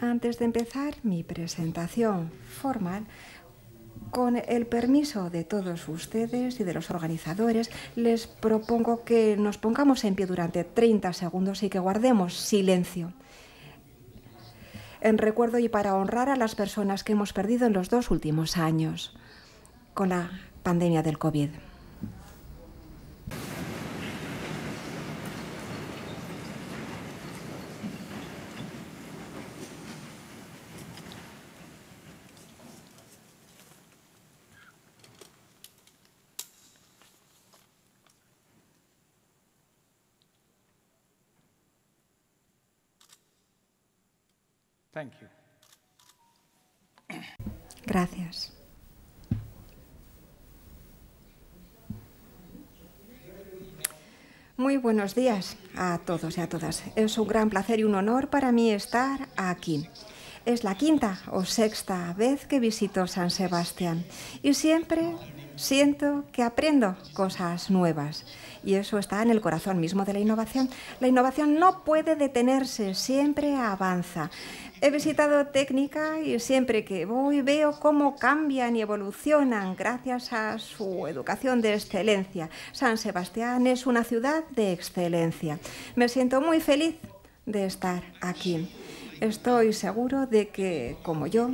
Antes de empezar mi presentación formal, con el permiso de todos ustedes y de los organizadores, les propongo que nos pongamos en pie durante 30 segundos y que guardemos silencio. En recuerdo y para honrar a las personas que hemos perdido en los dos últimos años con la pandemia del COVID. Gracias. Muy buenos días a todos y a todas. Es un gran placer y un honor para mí estar aquí. Es la quinta o sexta vez que visito San Sebastián y siempre siento que aprendo cosas nuevas y eso está en el corazón mismo de la innovación. La innovación no puede detenerse, siempre avanza. He visitado técnica y siempre que voy veo cómo cambian y evolucionan gracias a su educación de excelencia. San Sebastián es una ciudad de excelencia. Me siento muy feliz de estar aquí. Estoy seguro de que, como yo,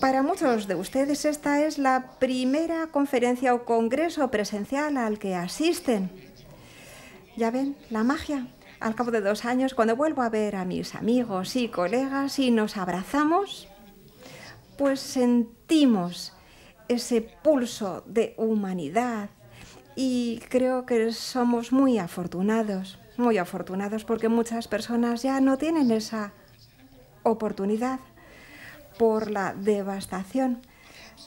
para muchos de ustedes esta es la primera conferencia o congreso presencial al que asisten. Ya ven, la magia. Al cabo de dos años, cuando vuelvo a ver a mis amigos y colegas y nos abrazamos, pues sentimos ese pulso de humanidad. Y creo que somos muy afortunados, muy afortunados porque muchas personas ya no tienen esa oportunidad por la devastación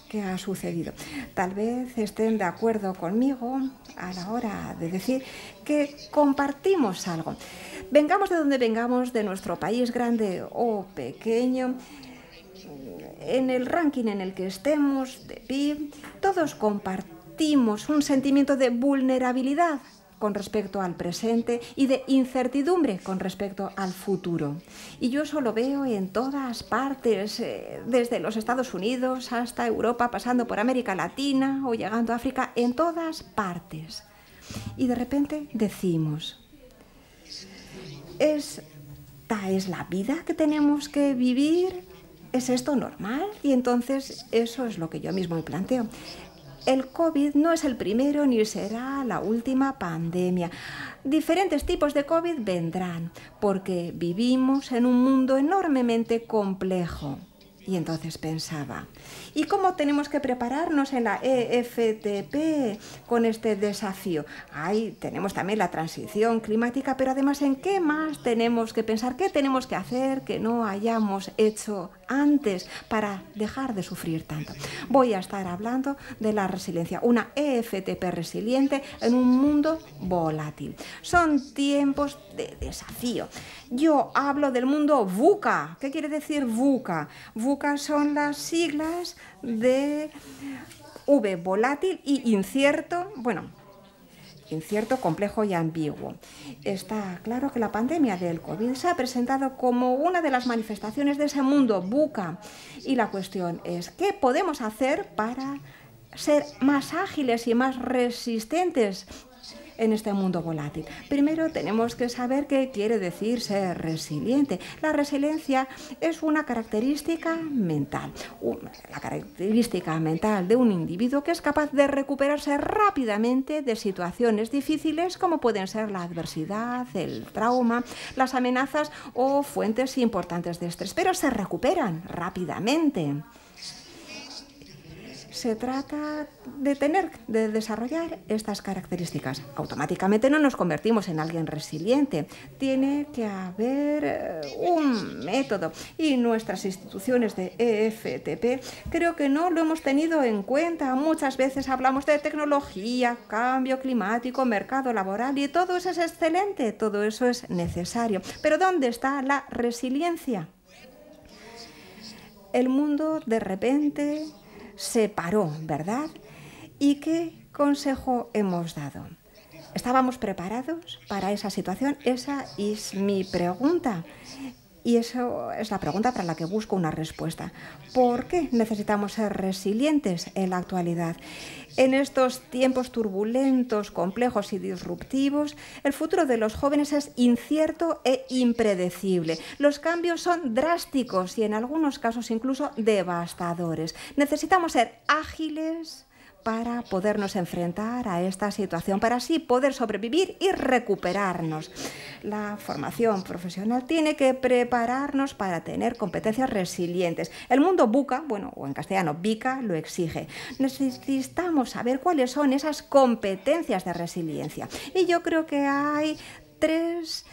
que ha sucedido. Tal vez estén de acuerdo conmigo a la hora de decir que compartimos algo. Vengamos de donde vengamos, de nuestro país grande o pequeño, en el ranking en el que estemos de PIB, todos compartimos un sentimiento de vulnerabilidad con respecto al presente y de incertidumbre con respecto al futuro. Y yo eso lo veo en todas partes, eh, desde los Estados Unidos hasta Europa, pasando por América Latina o llegando a África, en todas partes. Y de repente decimos, ¿esta es la vida que tenemos que vivir? ¿Es esto normal? Y entonces eso es lo que yo mismo me planteo. El COVID no es el primero ni será la última pandemia. Diferentes tipos de COVID vendrán porque vivimos en un mundo enormemente complejo. Y entonces pensaba, ¿y cómo tenemos que prepararnos en la EFTP con este desafío? Ahí tenemos también la transición climática, pero además en qué más tenemos que pensar, qué tenemos que hacer que no hayamos hecho antes para dejar de sufrir tanto. Voy a estar hablando de la resiliencia, una EFTP resiliente en un mundo volátil. Son tiempos de desafío. Yo hablo del mundo VUCA. ¿Qué quiere decir VUCA? VUCA son las siglas de V volátil y incierto, bueno, incierto, complejo y ambiguo. Está claro que la pandemia del COVID se ha presentado como una de las manifestaciones de ese mundo buca y la cuestión es, ¿qué podemos hacer para ser más ágiles y más resistentes en este mundo volátil. Primero tenemos que saber qué quiere decir ser resiliente. La resiliencia es una característica mental, la característica mental de un individuo que es capaz de recuperarse rápidamente de situaciones difíciles como pueden ser la adversidad, el trauma, las amenazas o fuentes importantes de estrés, pero se recuperan rápidamente se trata de tener, de desarrollar estas características. Automáticamente no nos convertimos en alguien resiliente. Tiene que haber eh, un método. Y nuestras instituciones de EFTP creo que no lo hemos tenido en cuenta. Muchas veces hablamos de tecnología, cambio climático, mercado laboral y todo eso es excelente, todo eso es necesario. Pero ¿dónde está la resiliencia? El mundo de repente se paró, ¿verdad? ¿Y qué consejo hemos dado? ¿Estábamos preparados para esa situación? Esa es mi pregunta. Y eso es la pregunta para la que busco una respuesta. ¿Por qué necesitamos ser resilientes en la actualidad? En estos tiempos turbulentos, complejos y disruptivos, el futuro de los jóvenes es incierto e impredecible. Los cambios son drásticos y en algunos casos incluso devastadores. Necesitamos ser ágiles, para podernos enfrentar a esta situación, para así poder sobrevivir y recuperarnos. La formación profesional tiene que prepararnos para tener competencias resilientes. El mundo buca, bueno, o en castellano bica, lo exige. Necesitamos saber cuáles son esas competencias de resiliencia. Y yo creo que hay tres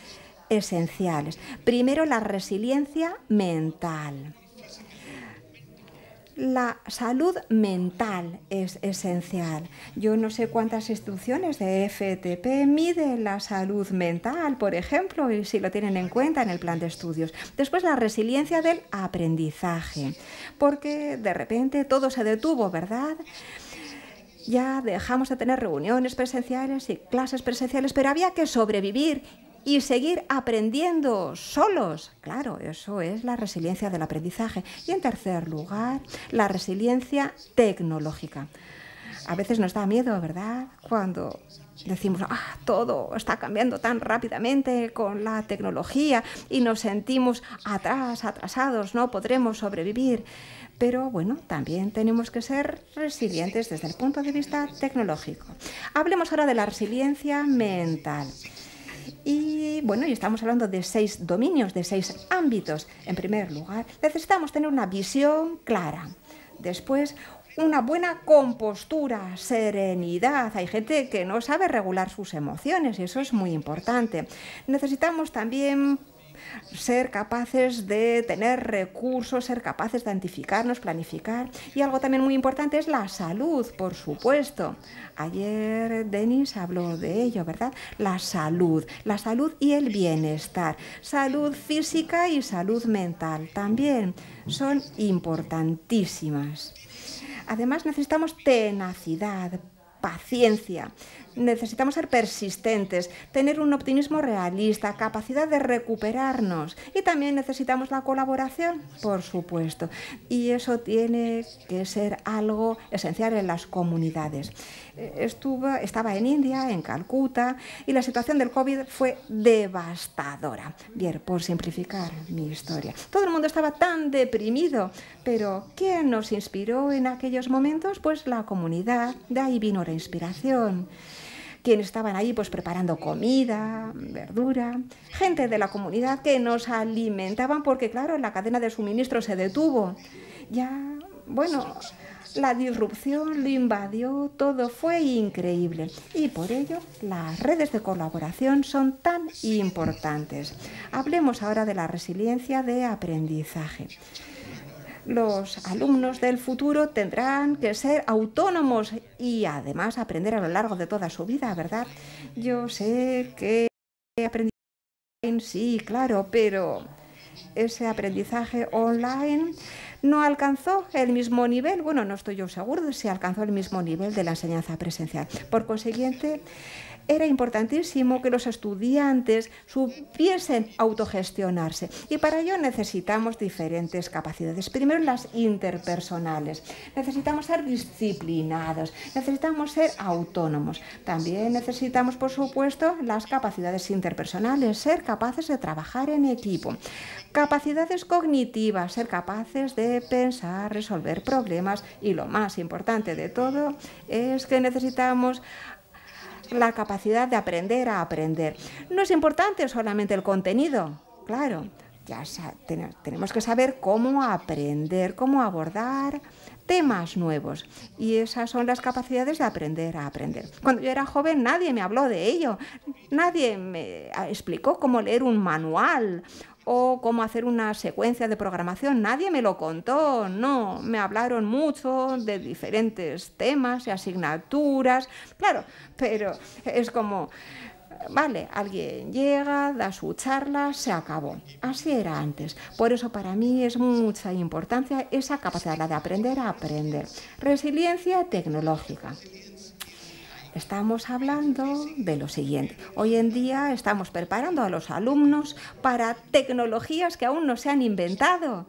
esenciales. Primero, la resiliencia mental. La salud mental es esencial. Yo no sé cuántas instrucciones de FTP miden la salud mental, por ejemplo, y si lo tienen en cuenta en el plan de estudios. Después la resiliencia del aprendizaje, porque de repente todo se detuvo, ¿verdad? Ya dejamos de tener reuniones presenciales y clases presenciales, pero había que sobrevivir y seguir aprendiendo solos. Claro, eso es la resiliencia del aprendizaje. Y en tercer lugar, la resiliencia tecnológica. A veces nos da miedo, ¿verdad? Cuando decimos, ah, todo está cambiando tan rápidamente con la tecnología y nos sentimos atrás, atrasados, no podremos sobrevivir. Pero bueno, también tenemos que ser resilientes desde el punto de vista tecnológico. Hablemos ahora de la resiliencia mental. Y bueno, y estamos hablando de seis dominios, de seis ámbitos. En primer lugar, necesitamos tener una visión clara. Después, una buena compostura, serenidad. Hay gente que no sabe regular sus emociones y eso es muy importante. Necesitamos también ser capaces de tener recursos, ser capaces de identificarnos, planificar. Y algo también muy importante es la salud, por supuesto. Ayer Denis habló de ello, ¿verdad? La salud, la salud y el bienestar. Salud física y salud mental también son importantísimas. Además necesitamos tenacidad, paciencia. Necesitamos ser persistentes, tener un optimismo realista, capacidad de recuperarnos y también necesitamos la colaboración, por supuesto. Y eso tiene que ser algo esencial en las comunidades. Eh, estaba en India, en Calcuta, y la situación del COVID fue devastadora. Bien, por simplificar mi historia. Todo el mundo estaba tan deprimido, pero ¿quién nos inspiró en aquellos momentos? Pues la comunidad, de ahí vino la inspiración quienes estaban ahí pues preparando comida, verdura, gente de la comunidad que nos alimentaban porque claro, la cadena de suministro se detuvo. Ya, bueno, la disrupción lo invadió, todo fue increíble y por ello las redes de colaboración son tan importantes. Hablemos ahora de la resiliencia de aprendizaje. Los alumnos del futuro tendrán que ser autónomos y además aprender a lo largo de toda su vida, ¿verdad? Yo sé que aprendizaje sí, claro, pero ese aprendizaje online no alcanzó el mismo nivel, bueno, no estoy yo seguro de si alcanzó el mismo nivel de la enseñanza presencial. Por consiguiente, era importantísimo que los estudiantes supiesen autogestionarse y para ello necesitamos diferentes capacidades. Primero las interpersonales. Necesitamos ser disciplinados, necesitamos ser autónomos. También necesitamos, por supuesto, las capacidades interpersonales, ser capaces de trabajar en equipo. Capacidades cognitivas, ser capaces de pensar, resolver problemas y lo más importante de todo es que necesitamos la capacidad de aprender a aprender. No es importante solamente el contenido, claro, ya tenemos que saber cómo aprender, cómo abordar temas nuevos. Y esas son las capacidades de aprender a aprender. Cuando yo era joven nadie me habló de ello, nadie me explicó cómo leer un manual o cómo hacer una secuencia de programación. Nadie me lo contó, no, me hablaron mucho de diferentes temas y asignaturas, claro, pero es como, vale, alguien llega, da su charla, se acabó. Así era antes. Por eso para mí es mucha importancia esa capacidad de aprender a aprender. Resiliencia tecnológica. Estamos hablando de lo siguiente. Hoy en día estamos preparando a los alumnos para tecnologías que aún no se han inventado.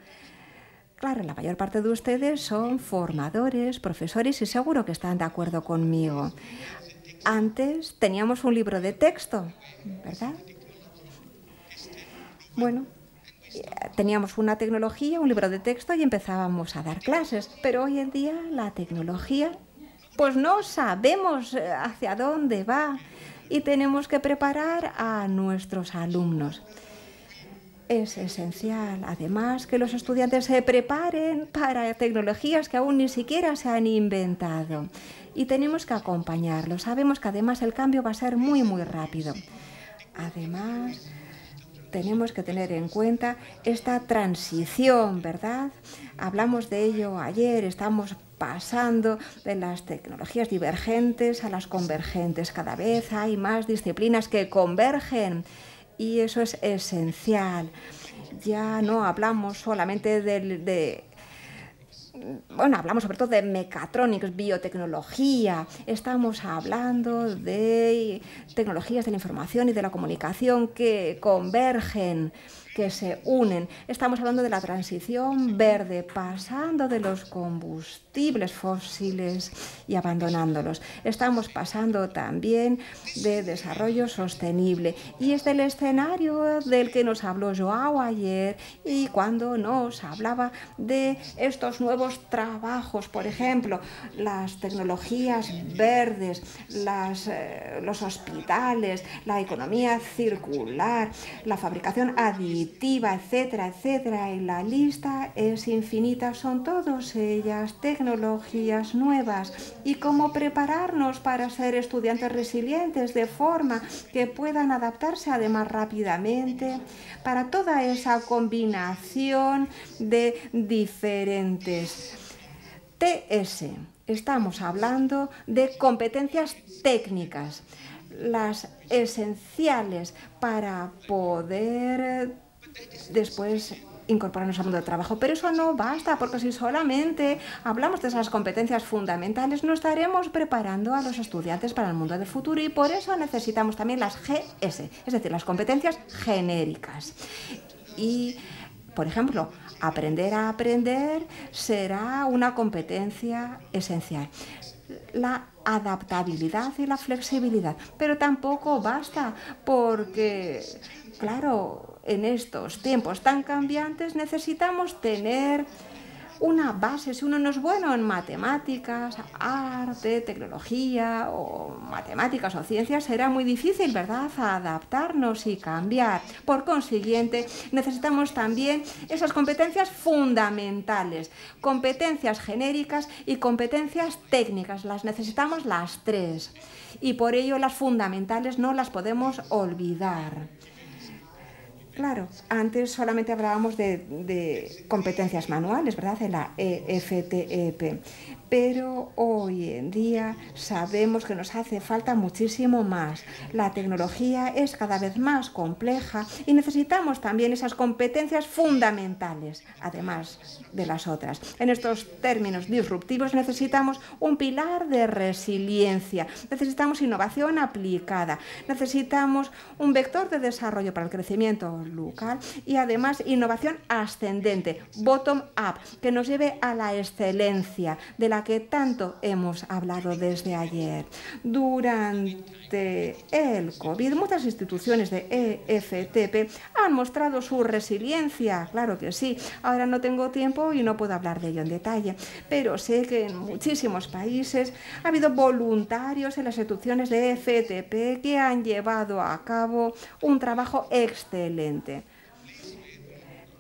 Claro, la mayor parte de ustedes son formadores, profesores y seguro que están de acuerdo conmigo. Antes teníamos un libro de texto, ¿verdad? Bueno, teníamos una tecnología, un libro de texto y empezábamos a dar clases, pero hoy en día la tecnología, pues no sabemos eh, hacia dónde va y tenemos que preparar a nuestros alumnos. Es esencial, además, que los estudiantes se preparen para tecnologías que aún ni siquiera se han inventado. Y tenemos que acompañarlos. Sabemos que además el cambio va a ser muy, muy rápido. Además, tenemos que tener en cuenta esta transición, ¿verdad? Hablamos de ello ayer, estamos pasando de las tecnologías divergentes a las convergentes. Cada vez hay más disciplinas que convergen y eso es esencial. Ya no hablamos solamente de, bueno, hablamos sobre todo de mecatronics, biotecnología, estamos hablando de tecnologías de la información y de la comunicación que convergen que se unen. Estamos hablando de la transición verde, pasando de los combustibles fósiles y abandonándolos. Estamos pasando también de desarrollo sostenible. Y es del escenario del que nos habló Joao ayer y cuando nos hablaba de estos nuevos trabajos, por ejemplo, las tecnologías verdes, eh, los hospitales, la economía circular, la fabricación aditiva etcétera, etcétera, y la lista es infinita, son todas ellas tecnologías nuevas y cómo prepararnos para ser estudiantes resilientes de forma que puedan adaptarse además rápidamente para toda esa combinación de diferentes TS. Estamos hablando de competencias técnicas las esenciales para poder después incorporarnos al mundo del trabajo. Pero eso no basta, porque si solamente hablamos de esas competencias fundamentales, no estaremos preparando a los estudiantes para el mundo del futuro y por eso necesitamos también las GS, es decir, las competencias genéricas. Y, por ejemplo, aprender a aprender será una competencia esencial. La adaptabilidad y la flexibilidad, pero tampoco basta porque, claro, en estos tiempos tan cambiantes necesitamos tener una base, si uno no es bueno en matemáticas, arte, tecnología o matemáticas o ciencias, será muy difícil, ¿verdad?, adaptarnos y cambiar. Por consiguiente, necesitamos también esas competencias fundamentales, competencias genéricas y competencias técnicas. Las necesitamos las tres. Y por ello las fundamentales no las podemos olvidar. Claro, antes solamente hablábamos de, competencias manuales, ¿verdad? De la EFTEP pero hoy en día sabemos que nos hace falta muchísimo más. La tecnología es cada vez más compleja y necesitamos también esas competencias fundamentales, además de las otras. En estos términos disruptivos necesitamos un pilar de resiliencia, necesitamos innovación aplicada, necesitamos un vector de desarrollo para el crecimiento local y además innovación ascendente, bottom-up, que nos lleve a la excelencia de la que tanto hemos hablado desde ayer. Durante el COVID, muchas instituciones de EFTP han mostrado su resiliencia, claro que sí. Ahora no tengo tiempo y no puedo hablar de ello en detalle, pero sé que en muchísimos países ha habido voluntarios en las instituciones de EFTP que han llevado a cabo un trabajo excelente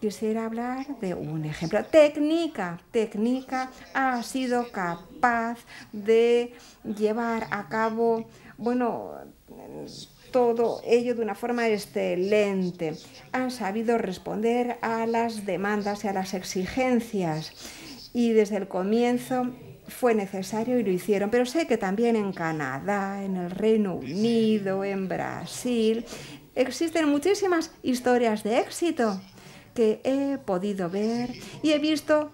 quisiera hablar de un ejemplo. Técnica, técnica ha sido capaz de llevar a cabo, bueno, todo ello de una forma excelente. Han sabido responder a las demandas y a las exigencias. Y desde el comienzo fue necesario y lo hicieron. Pero sé que también en Canadá, en el Reino Unido, en Brasil, existen muchísimas historias de éxito que he podido ver y he visto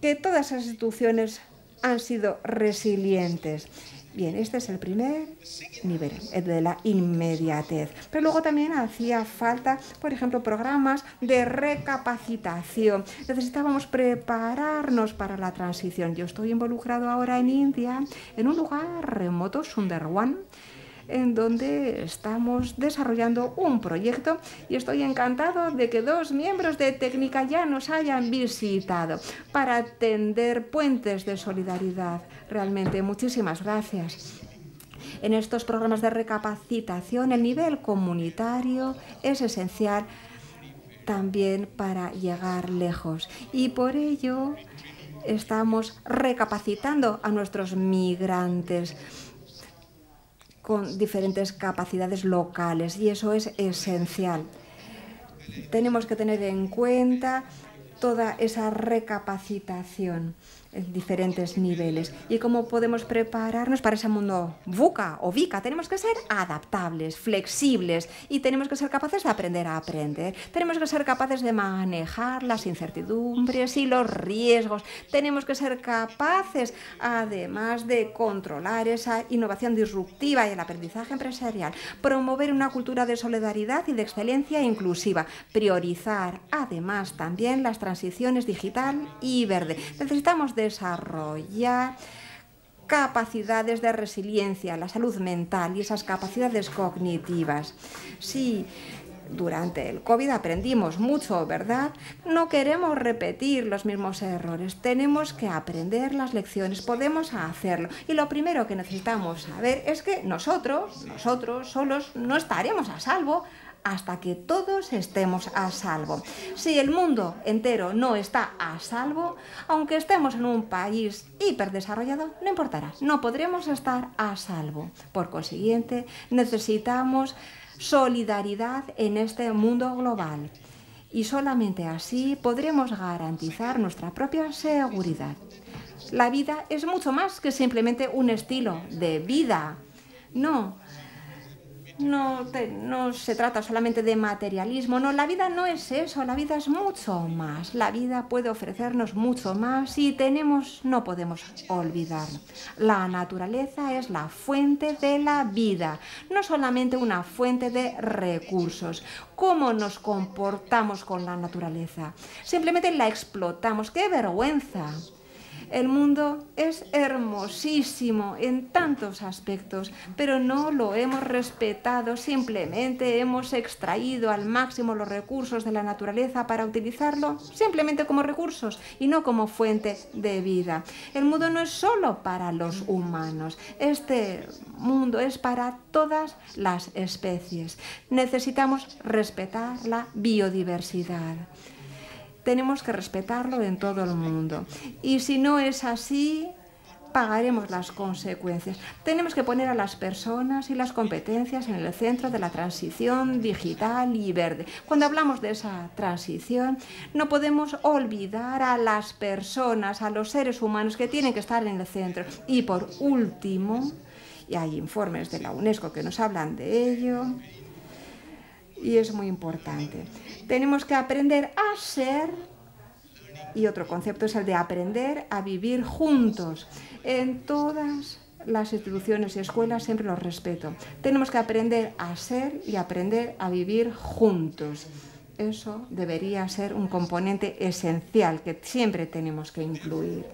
que todas esas instituciones han sido resilientes. Bien, este es el primer nivel, el de la inmediatez. Pero luego también hacía falta, por ejemplo, programas de recapacitación. Necesitábamos prepararnos para la transición. Yo estoy involucrado ahora en India, en un lugar remoto, Sundarwan en donde estamos desarrollando un proyecto y estoy encantado de que dos miembros de Técnica ya nos hayan visitado para tender puentes de solidaridad. Realmente, muchísimas gracias. En estos programas de recapacitación, el nivel comunitario es esencial también para llegar lejos. Y por ello estamos recapacitando a nuestros migrantes con diferentes capacidades locales y eso es esencial. Tenemos que tener en cuenta toda esa recapacitación en diferentes niveles. ¿Y cómo podemos prepararnos para ese mundo VUCA o VICA? Tenemos que ser adaptables, flexibles y tenemos que ser capaces de aprender a aprender. Tenemos que ser capaces de manejar las incertidumbres y los riesgos. Tenemos que ser capaces, además de controlar esa innovación disruptiva y el aprendizaje empresarial, promover una cultura de solidaridad y de excelencia inclusiva, priorizar además también las transiciones digital y verde. Necesitamos de desarrollar capacidades de resiliencia, la salud mental y esas capacidades cognitivas. Sí, durante el COVID aprendimos mucho, ¿verdad? No queremos repetir los mismos errores, tenemos que aprender las lecciones, podemos hacerlo. Y lo primero que necesitamos saber es que nosotros, nosotros solos, no estaremos a salvo hasta que todos estemos a salvo. Si el mundo entero no está a salvo, aunque estemos en un país hiperdesarrollado, no importará, no podremos estar a salvo. Por consiguiente, necesitamos solidaridad en este mundo global. Y solamente así podremos garantizar nuestra propia seguridad. La vida es mucho más que simplemente un estilo de vida. No, no, no se trata solamente de materialismo, no, la vida no es eso, la vida es mucho más. La vida puede ofrecernos mucho más y tenemos, no podemos olvidarlo. La naturaleza es la fuente de la vida, no solamente una fuente de recursos. ¿Cómo nos comportamos con la naturaleza? Simplemente la explotamos. ¡Qué vergüenza! El mundo es hermosísimo en tantos aspectos, pero no lo hemos respetado, simplemente hemos extraído al máximo los recursos de la naturaleza para utilizarlo simplemente como recursos y no como fuente de vida. El mundo no es solo para los humanos, este mundo es para todas las especies. Necesitamos respetar la biodiversidad tenemos que respetarlo en todo el mundo. Y si no es así, pagaremos las consecuencias. Tenemos que poner a las personas y las competencias en el centro de la transición digital y verde. Cuando hablamos de esa transición, no podemos olvidar a las personas, a los seres humanos que tienen que estar en el centro. Y por último, y hay informes de la UNESCO que nos hablan de ello, y es muy importante. Tenemos que aprender a ser, y otro concepto es el de aprender a vivir juntos. En todas las instituciones y escuelas siempre los respeto. Tenemos que aprender a ser y aprender a vivir juntos. Eso debería ser un componente esencial que siempre tenemos que incluir.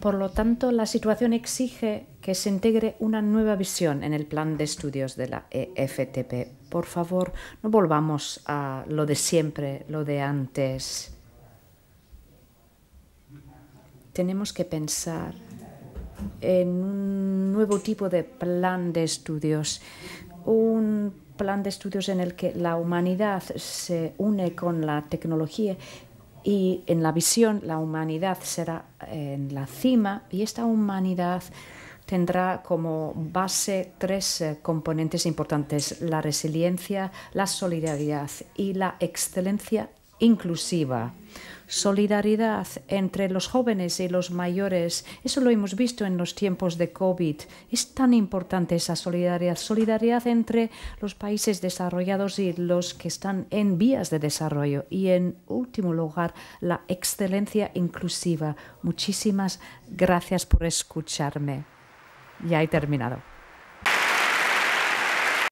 Por lo tanto, la situación exige que se integre una nueva visión en el plan de estudios de la EFTP. Por favor, no volvamos a lo de siempre, lo de antes. Tenemos que pensar en un nuevo tipo de plan de estudios, un plan de estudios en el que la humanidad se une con la tecnología y en la visión la humanidad será en la cima y esta humanidad tendrá como base tres eh, componentes importantes, la resiliencia, la solidaridad y la excelencia inclusiva. Solidaridad entre los jóvenes y los mayores, eso lo hemos visto en los tiempos de COVID. Es tan importante esa solidaridad, solidaridad entre los países desarrollados y los que están en vías de desarrollo. Y en último lugar, la excelencia inclusiva. Muchísimas gracias por escucharme. Ya he terminado.